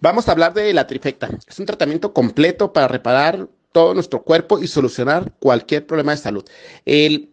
Vamos a hablar de la trifecta. Es un tratamiento completo para reparar todo nuestro cuerpo y solucionar cualquier problema de salud.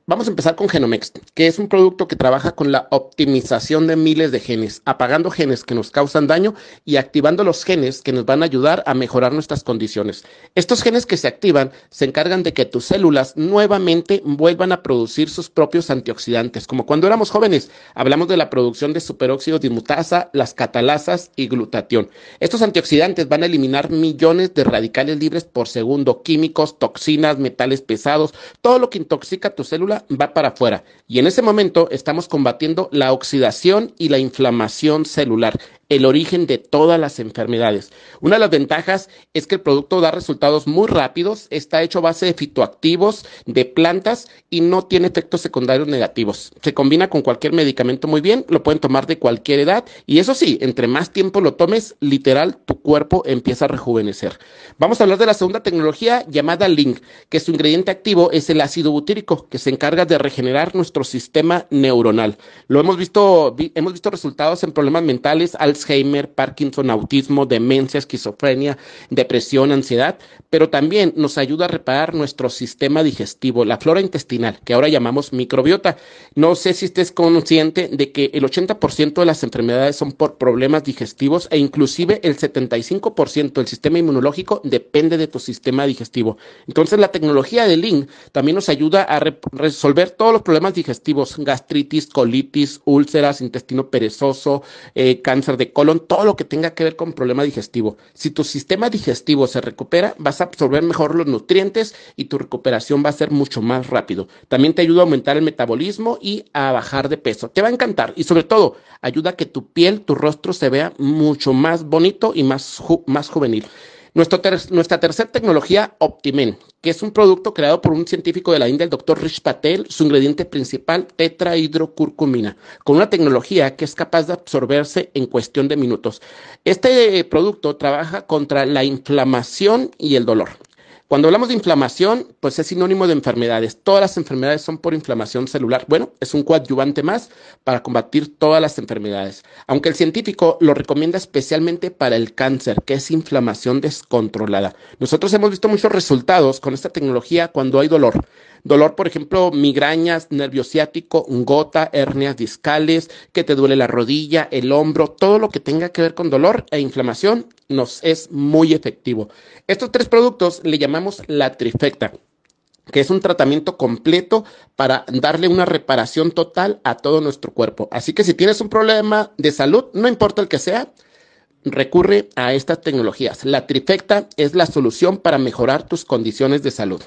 Vamos a empezar con Genomex, que es un producto que trabaja con la optimización de miles de genes, apagando genes que nos causan daño y activando los genes que nos van a ayudar a mejorar nuestras condiciones. Estos genes que se activan se encargan de que tus células nuevamente vuelvan a producir sus propios antioxidantes, como cuando éramos jóvenes. Hablamos de la producción de superóxido dismutasa, las catalasas y glutatión. Estos antioxidantes van a eliminar millones de radicales libres por segundo químicos, toxinas, metales pesados, todo lo que intoxica tu célula va para afuera. Y en ese momento estamos combatiendo la oxidación y la inflamación celular el origen de todas las enfermedades. Una de las ventajas es que el producto da resultados muy rápidos, está hecho a base de fitoactivos, de plantas y no tiene efectos secundarios negativos. Se combina con cualquier medicamento muy bien, lo pueden tomar de cualquier edad y eso sí, entre más tiempo lo tomes, literal, tu cuerpo empieza a rejuvenecer. Vamos a hablar de la segunda tecnología llamada Link, que su ingrediente activo es el ácido butírico, que se encarga de regenerar nuestro sistema neuronal. Lo hemos visto, hemos visto resultados en problemas mentales al Alzheimer, Parkinson, autismo, demencia, esquizofrenia, depresión, ansiedad, pero también nos ayuda a reparar nuestro sistema digestivo, la flora intestinal, que ahora llamamos microbiota. No sé si estés consciente de que el 80% de las enfermedades son por problemas digestivos e inclusive el 75% del sistema inmunológico depende de tu sistema digestivo. Entonces la tecnología de Link también nos ayuda a resolver todos los problemas digestivos, gastritis, colitis, úlceras, intestino perezoso, eh, cáncer de colon, todo lo que tenga que ver con problema digestivo. Si tu sistema digestivo se recupera, vas a absorber mejor los nutrientes y tu recuperación va a ser mucho más rápido. También te ayuda a aumentar el metabolismo y a bajar de peso. Te va a encantar y sobre todo ayuda a que tu piel, tu rostro se vea mucho más bonito y más, más juvenil nuestra tercera tecnología, Optimen, que es un producto creado por un científico de la India, el doctor Rich Patel, su ingrediente principal, tetrahidrocurcumina, con una tecnología que es capaz de absorberse en cuestión de minutos. Este producto trabaja contra la inflamación y el dolor. Cuando hablamos de inflamación, pues es sinónimo de enfermedades. Todas las enfermedades son por inflamación celular. Bueno, es un coadyuvante más para combatir todas las enfermedades. Aunque el científico lo recomienda especialmente para el cáncer, que es inflamación descontrolada. Nosotros hemos visto muchos resultados con esta tecnología cuando hay dolor. Dolor, por ejemplo, migrañas, nervio ciático, gota, hernias discales, que te duele la rodilla, el hombro, todo lo que tenga que ver con dolor e inflamación nos es muy efectivo. Estos tres productos le la trifecta que es un tratamiento completo para darle una reparación total a todo nuestro cuerpo. Así que si tienes un problema de salud, no importa el que sea, recurre a estas tecnologías. La trifecta es la solución para mejorar tus condiciones de salud.